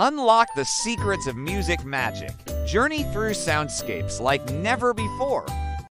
Unlock the secrets of music magic. Journey through soundscapes like never before